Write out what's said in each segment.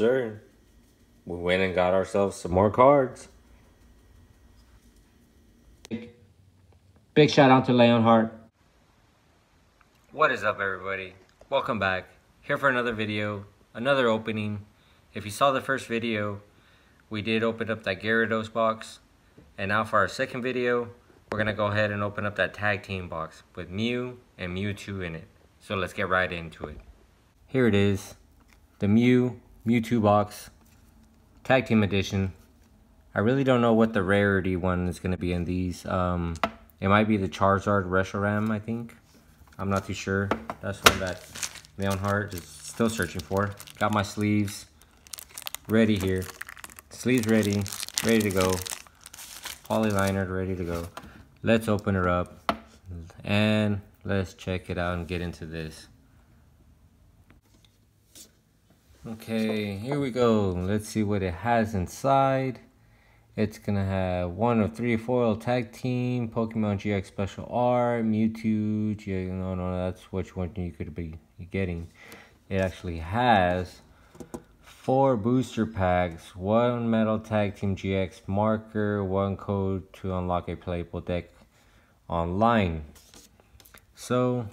Sir, we went and got ourselves some more cards. Big shout out to Leonhart. What is up, everybody? Welcome back. Here for another video, another opening. If you saw the first video, we did open up that Gyarados box. And now for our second video, we're going to go ahead and open up that tag team box with Mew and Mewtwo in it. So let's get right into it. Here it is, the Mew Mewtwo box, Tag Team Edition. I really don't know what the rarity one is going to be in these. Um, it might be the Charizard Reshiram, I think. I'm not too sure. That's one that Leonhart is still searching for. Got my sleeves ready here. Sleeves ready, ready to go. Polyliner ready to go. Let's open her up and let's check it out and get into this. Okay, here we go. Let's see what it has inside. It's gonna have one of three foil tag team, Pokemon GX Special R, Mewtwo, GX, no, no, that's which one you could be getting. It actually has four booster packs, one Metal Tag Team GX marker, one code to unlock a playable deck online. So,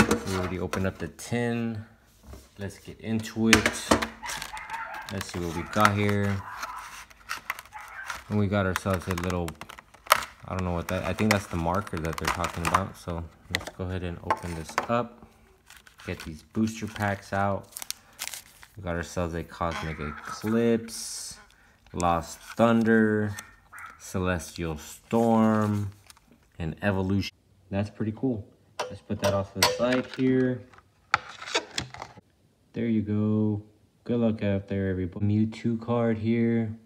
we already opened up the tin. Let's get into it. Let's see what we got here. And we got ourselves a little, I don't know what that, I think that's the marker that they're talking about. So let's go ahead and open this up. Get these booster packs out. We got ourselves a Cosmic Eclipse, Lost Thunder, Celestial Storm, and Evolution. That's pretty cool. Let's put that off to the side here. There you go. Good luck out there, everybody. Mewtwo card here.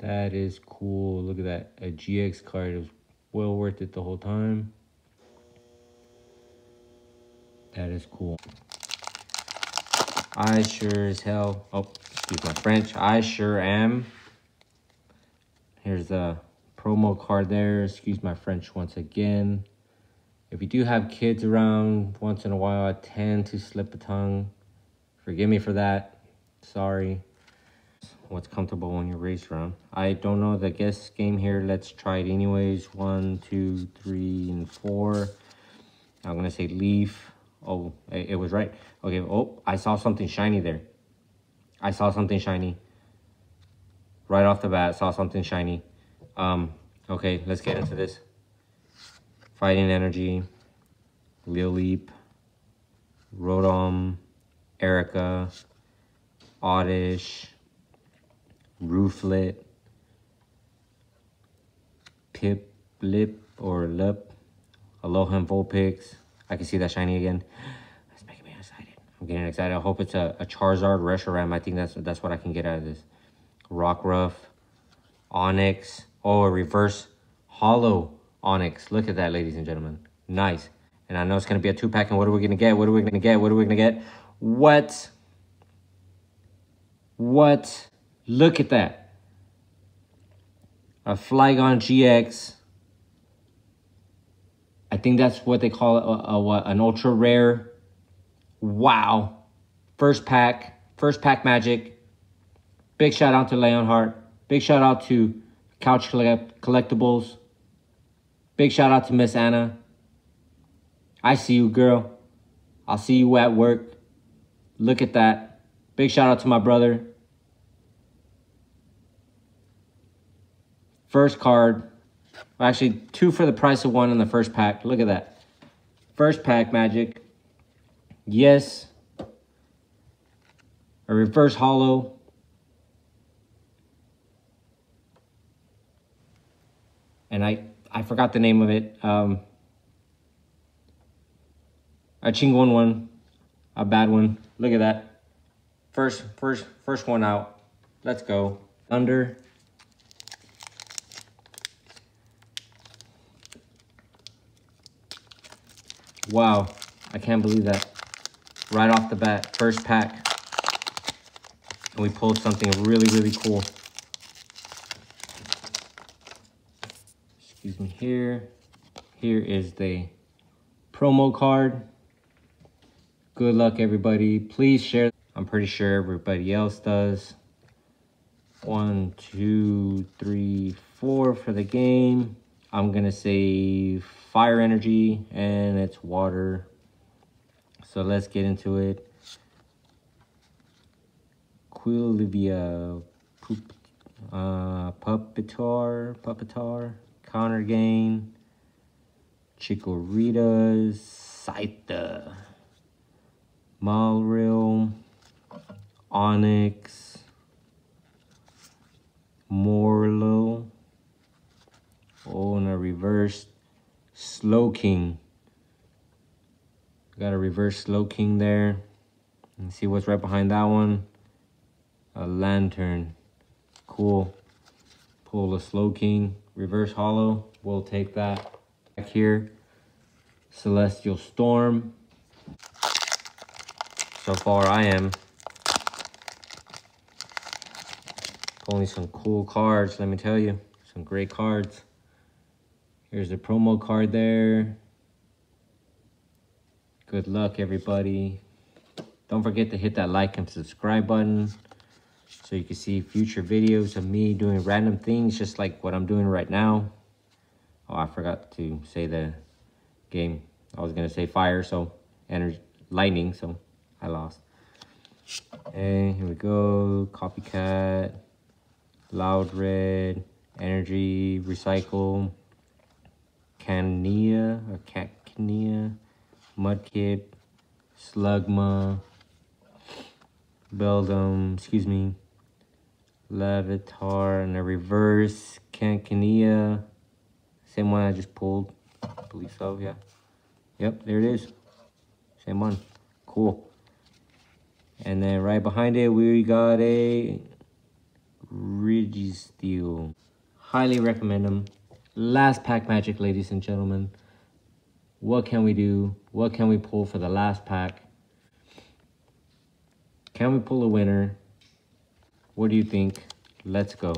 That is cool. Look at that. A GX card. Was well worth it the whole time. That is cool. I sure as hell. Oh, excuse my French. I sure am. Here's the promo card there. Excuse my French once again. If you do have kids around once in a while, I tend to slip a tongue. Forgive me for that. Sorry. What's comfortable when you race around. I don't know the guess game here. Let's try it anyways. One, two, three, and four. I'm going to say leaf. Oh, it, it was right. Okay. Oh, I saw something shiny there. I saw something shiny. Right off the bat, saw something shiny. Um, okay, let's get into this. Fighting Energy, Lileep, Rotom, Erica, Oddish, Rooflet, Pip, Lip, or Lip, Alolan Vulpix. I can see that shiny again. That's making me excited. I'm getting excited. I hope it's a, a Charizard Reshiram. I think that's that's what I can get out of this. Rockruff, Onix. Oh, a reverse hollow Onix. Look at that, ladies and gentlemen. Nice. And I know it's going to be a two-pack. And what are we going to get? What are we going to get? What are we going to get? What? What? Look at that. A Flygon GX. I think that's what they call it. A, a, an ultra rare. Wow. First pack. First pack magic. Big shout out to Leonhart. Big shout out to Couch collect Collectibles. Big shout out to Miss Anna. I see you, girl. I'll see you at work. Look at that. Big shout out to my brother. First card. Actually, two for the price of one in the first pack. Look at that. First pack magic. Yes. A reverse hollow. And I, I forgot the name of it. Um, a Chingon one. A bad one. Look at that. First, first, first one out. Let's go. Under. Wow, I can't believe that. Right off the bat, first pack. And we pulled something really, really cool. Excuse me here. Here is the promo card. Good luck, everybody. Please share. I'm pretty sure everybody else does. One, two, three, four for the game. I'm gonna say fire energy and it's water. So let's get into it. Quilivia, uh, Pupitar, Pupitar, Counter Gain, Chikorita's, Scyther, Malril, Onix, Morlo, oh, and a reverse Slowking. Got a reverse Slowking there. And see what's right behind that one. A Lanturn. Cool. Pull a Slowking. Reverse hollow. We'll take that. Back here. Celestial Storm. So far I am. Pulling some cool cards, let me tell you. Some great cards. Here's the promo card there. Good luck, everybody. Don't forget to hit that like and subscribe button so you can see future videos of me doing random things just like what I'm doing right now. Oh, I forgot to say the game. I was going to say fire, so energy, lightning, so I lost. And here we go. Copycat, Loud Red, Energy, Recycle, Cania, or Cacnea, Mudkip, Slugma, Beldum, excuse me, Larvitar, and a reverse Cancania. Same one I just pulled. I believe so, yeah. Yep, there it is. Same one. Cool. And then right behind it, we got a Registeel. Highly recommend them. Last pack magic, ladies and gentlemen. What can we do? What can we pull for the last pack? Can we pull a winner? What do you think? Let's go.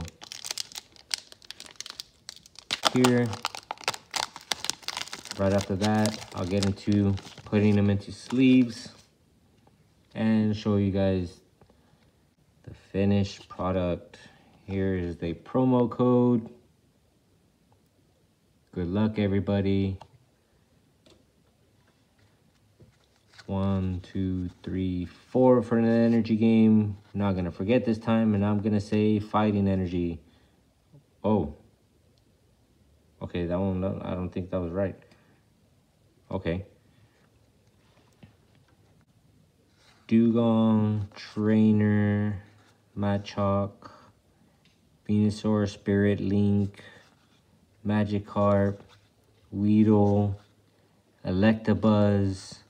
Here. Right after that, I'll get into putting them into sleeves and show you guys the finished product. Here is the promo code. Good luck, everybody. One, two, three, four for an energy game. Not gonna forget this time, and I'm gonna say fighting energy. Oh. Okay, that one, I don't think that was right. Okay. Dewgong, Trainer, Machop, Venusaur, Spirit Link, Magikarp, Weedle, Electabuzz,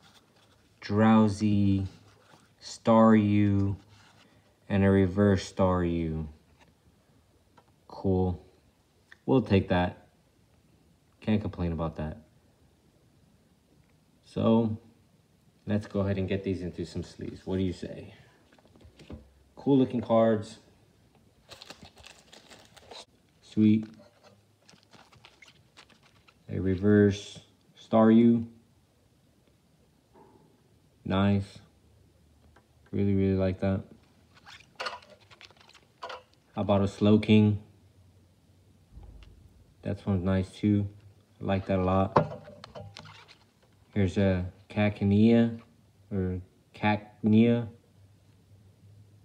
Drowzee, Staryu, and a reverse Staryu. Cool. We'll take that. Can't complain about that. So, let's go ahead and get these into some sleeves. What do you say? Cool looking cards. Sweet. A reverse Staryu. Nice. Really, really like that. How about a Slowking? That one's nice too. I like that a lot. Here's a Cacnea or Cacnea. I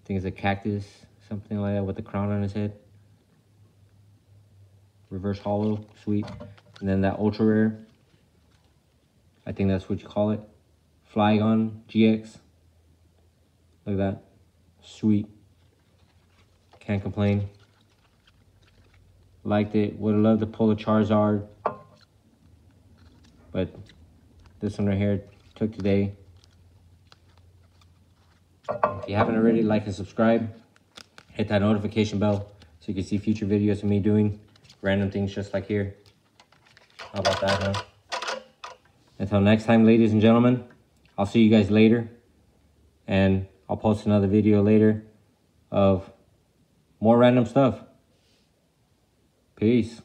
think it's a cactus, something like that with the crown on his head. Reverse hollow, sweet. And then that ultra rare. I think that's what you call it. Flygon GX. Look at that. Sweet. Can't complain. Liked it. Would have loved to pull a Charizard. But this one right here took today. If you haven't already, like and subscribe. Hit that notification bell so you can see future videos of me doing random things just like here. How about that, huh? Until next time, ladies and gentlemen, I'll see you guys later. And I'll post another video later of more random stuff. Peace.